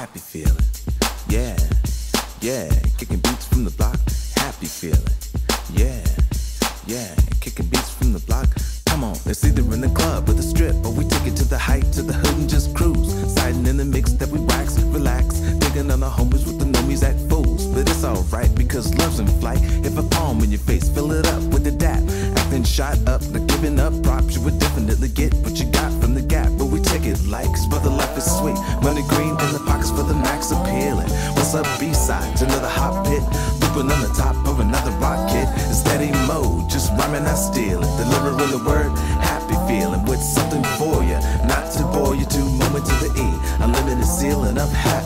happy feeling. Yeah, yeah, kicking beats from the block, happy feeling. Yeah, yeah, kicking beats from the block. Come on, it's either in the club or the strip, or we take it to the heights of the hood and just cruise. Siding in the mix that we wax, relax, digging on the homies with the nomies at fools. But it's alright because love's in flight. If a palm in your face, fill it up with the dap. Acting shot up, not giving up props, you would definitely get what you got from the gap. But we take it like, brother, life is sweet. Money green in the pockets for the max appealing. What's up, B-sides? Another hot pit, looping on the top of another rocket. Steady mode, just rhyming, I steal it. Delivering the word, happy feeling with something for you. Not to bore you, two moment to the E. Unlimited ceiling of happy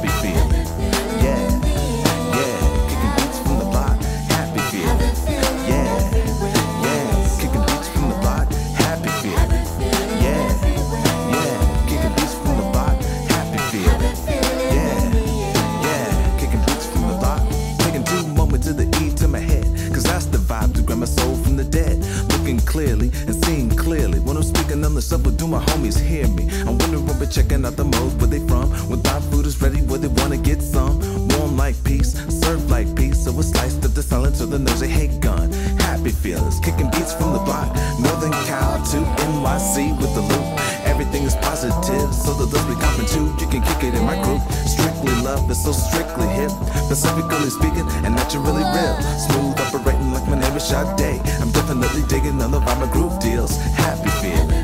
my homies hear me? I'm wondering but checking out the modes where they from. When my food is ready, where they wanna get some. Warm like peace, served like peace. So it's sliced up the silence of the nose, they hate gun. Happy feelings, kicking beats from the block. Northern Cal to NYC with the loop. Everything is positive, so the those we copping too. You can kick it in my group. Strictly love, it's so strictly hip. Specifically speaking, and naturally real. Smooth operating like my name is Sade. I'm definitely digging on the vibe my groove deals. Happy feeling,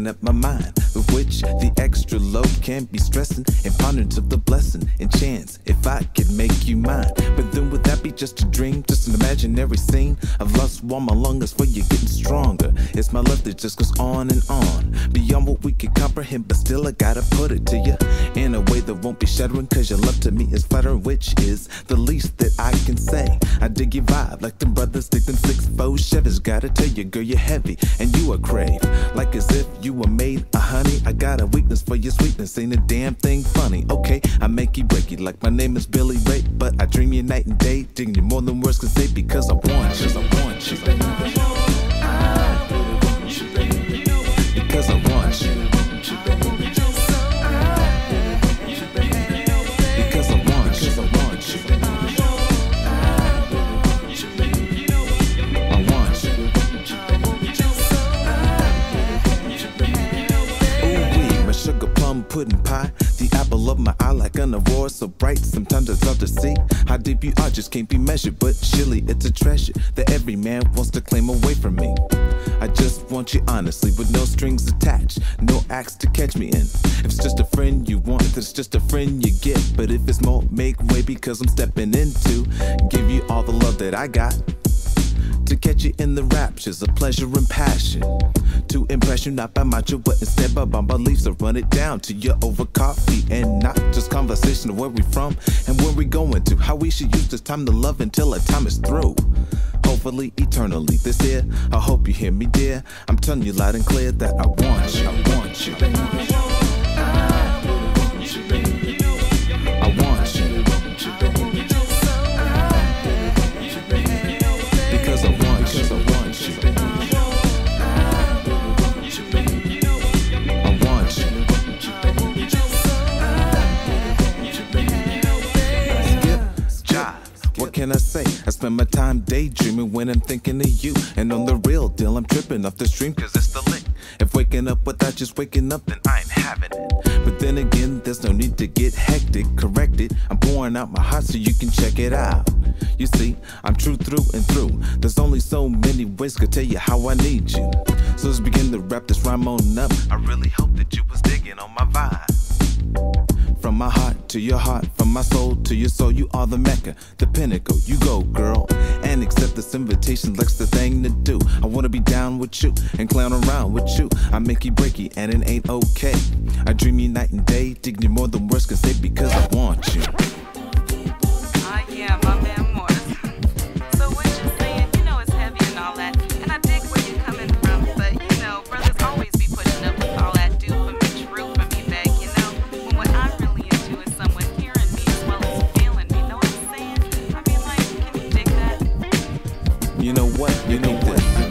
tugging at my mind, with which the extra load can't be stressing, and ponderance of the blessing and chance if I could make you mine. But then would that be just a dream, just an imaginary scene of lust while my lungs for you getting stronger? It's my love that just goes on and on, beyond what we can comprehend, but still I gotta put it to you in a way that won't be shattering, cause your love to me is flattering, which is the least that I can say. I dig your vibe like them brothers, dig them six four Chevys. Gotta tell you, girl, you're heavy and you a crave. Like as if you were made of honey. I got a weakness for your sweetness, ain't a damn thing funny. Okay, I make you break you like my name is Billy Ray, but I dream you night and day, digging you more than words can say because I want you. I want you, Because I want you. Because I want you. I want you. Ooh wee, my sugar plum pudding pie, of my eye like an aurora so bright. Sometimes it's hard to see how deep you are, just can't be measured. But surely it's a treasure that every man wants to claim away from me. I just want you honestly, with no strings attached, no acts to catch me in. If it's just a friend you want, if it's just a friend you get. But if it's more, make way because I'm stepping into give you all the love that I got. To catch you in the raptures of pleasure and passion. To impress you not by macho, but instead by my beliefs. To run it down to you over coffee and not just conversation of where we from and where we going to. How we should use this time to love until our time is through. Hopefully, eternally. This here, I hope you hear me, dear. I'm telling you loud and clear that I want you. I want you. Can I say? I spend my time daydreaming when I'm thinking of you. And on the real deal, I'm tripping off the stream cause it's the lick. If waking up without just waking up, then I ain't having it. But then again, there's no need to get hectic, correct it. I'm pouring out my heart so you can check it out. You see, I'm true through and through. There's only so many ways to tell you how I need you. So let's begin to wrap this rhyme on up. I really hope that you was digging on my vibe. My heart to your heart, from my soul to your soul, you are the mecca, the pinnacle. You go, girl, and accept this invitation like's the thing to do. I wanna be down with you and clown around with you. I make you breaky and it ain't okay. I dream you night and day, dig you more than words can say because I want you. What? You know this.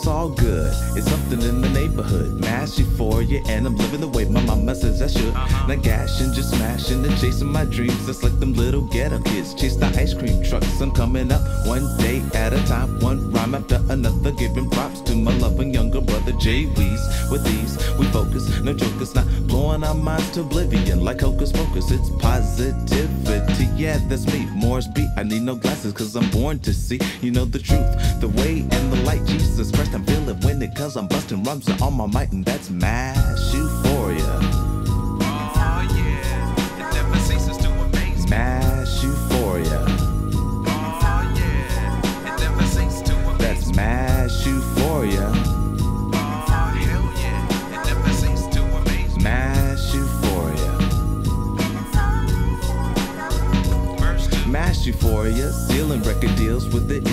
It's all good. It's something in the neighborhood. Mass euphoria, and I'm living the way my mama says I should. Uh-huh. Not gashing, just smashing and chasing my dreams. Just like them little ghetto kids. Chase the ice cream trucks. I'm coming up one day at a time. One rhyme after another. Giving props to my loving Weez. With these, we focus. No jokers, not blowing our minds to oblivion. Like hocus pocus, it's positivity. Yeah, that's me. Morris B. I need no glasses, cause I'm born to see. You know the truth, the way and the light. Jesus Christ, I'm feeling winning, cause I'm busting rhymes all my might, and that's mass euphoria.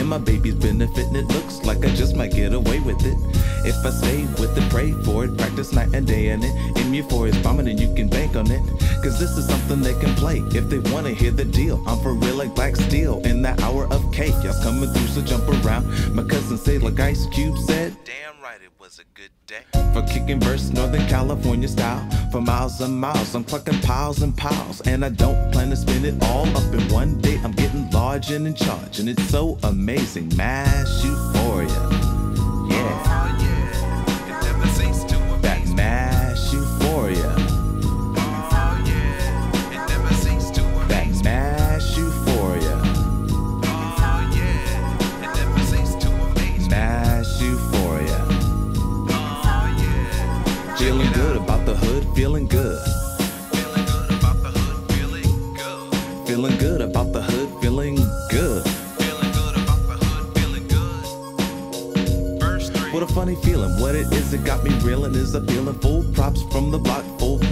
And my baby's benefiting. It looks like I just might get away with it. If I stay with it, pray for it, practice night and day in it. In euphoria's bombing, and you can bank on it. Cause this is something they can play if they wanna hear the deal. I'm for real like black steel in the hour of chaos coming through, so jump around. My cousin say, like Ice Cube said, Damn was a good day. For kicking verse, Northern California style. For miles and miles, I'm plucking piles and piles. And I don't plan to spend it all up in one day. I'm getting large and in charge. And it's so amazing. Mass euphoria. Feeling good. feeling good about the hood, feeling good. Feeling good about the hood, feeling good. Feeling good about the hood, feeling good. Verse three. What a funny feeling. What it is that got me reeling is appealing. Full props from the block,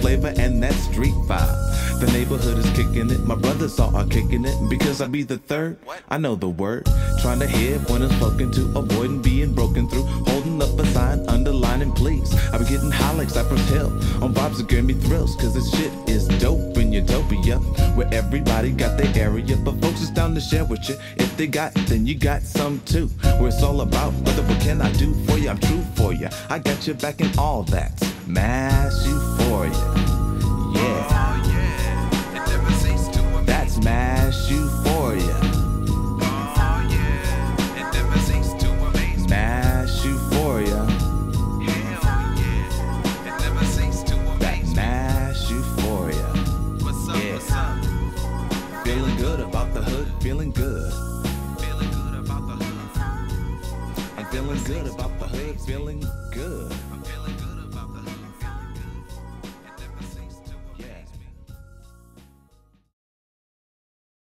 flavor, and that street vibe. The neighborhood is kicking it. My brothers all are kicking it. Because I be the third, I know the word. Trying to hear when I'm spoken to, avoiding being broken through. Holding up a sign, underlining please. I be getting high like Cypress Hill. On vibes that give me thrills. Cause this shit is dope in utopia. Where everybody got their area. But folks is down to share with you. If they got, then you got some too. Where it's all about brother, what can I do for you? I'm true for you. I got your back and all that. Mass euphoria. Yeah. Oh yeah, That's mass euphoria. Oh yeah. Mass euphoria. Yeah, That's mass euphoria. What's up? What's up? Feeling good about the hood, feeling good. Feeling good about the hood. I'm feeling good about the hood. feeling good